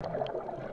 you